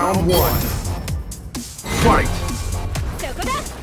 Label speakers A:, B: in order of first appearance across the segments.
A: Round one. Fight!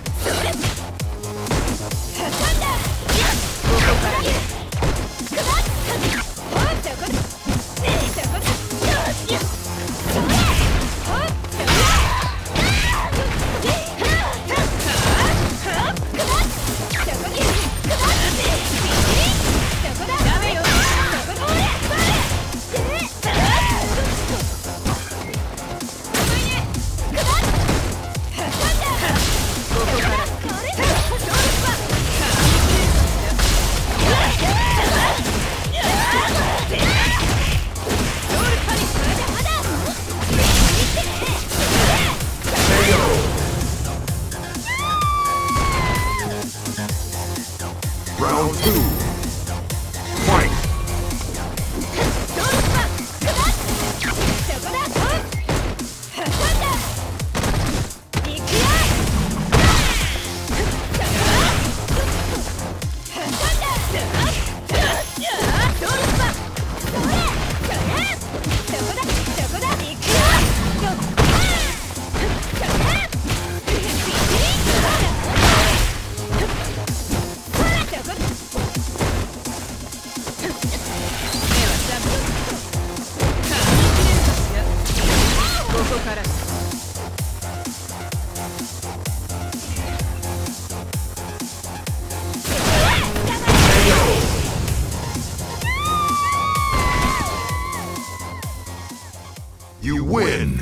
A: round two. You win!